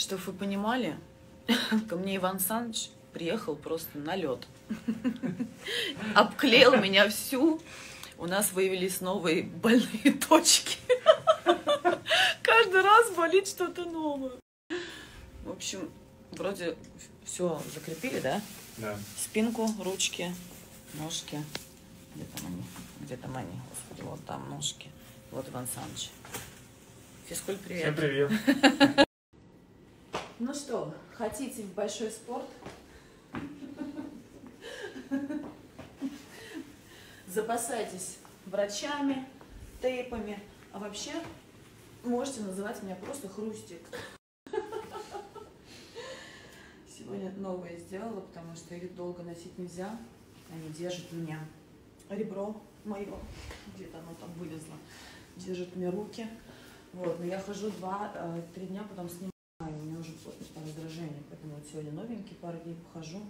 Чтобы вы понимали, ко мне Иван Саныч приехал просто на лед. Обклеил меня всю. У нас выявились новые больные точки. Каждый раз болит что-то новое. В общем, вроде все закрепили, да? Да. Спинку, ручки, ножки. Где там они? Где там они? Господи, вот там ножки. Вот Иван Саныч. Физкуль, привет. Всем привет. Ну что, хотите в большой спорт? Запасайтесь врачами, тейпами, а вообще можете называть меня просто Хрустик. Сегодня новое сделала, потому что их долго носить нельзя. Они держат меня. Ребро мое, где-то оно там вылезло, держит мне руки. Вот, но я хожу два-три дня, потом снимаю. Уже там раздражение, поэтому вот сегодня новенький, пару дней похожу.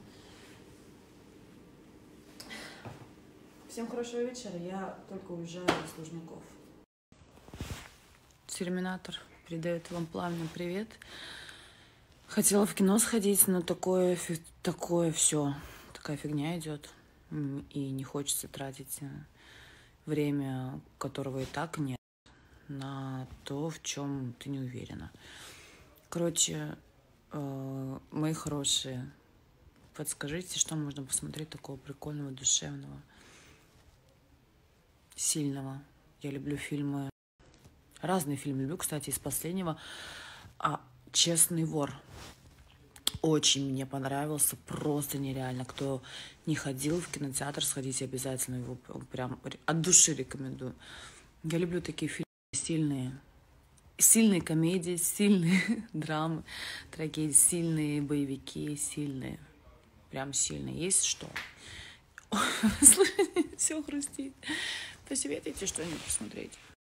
Всем хорошего вечера, я только уезжаю из Лужников. Терминатор передает вам пламенный привет. Хотела в кино сходить, но такое, такое все, такая фигня идет. И не хочется тратить э, время, которого и так нет, на то, в чем ты не уверена. Короче, э, мои хорошие, подскажите, что можно посмотреть такого прикольного, душевного, сильного. Я люблю фильмы, разные фильмы люблю, кстати, из последнего. А «Честный вор» очень мне понравился, просто нереально. Кто не ходил в кинотеатр, сходите обязательно его прям от души рекомендую. Я люблю такие фильмы сильные, сильные комедии, сильные драмы, трагедии, сильные боевики, сильные, прям сильные. Есть что? Слушай, все хрустит. Посоветуйте что-нибудь посмотреть.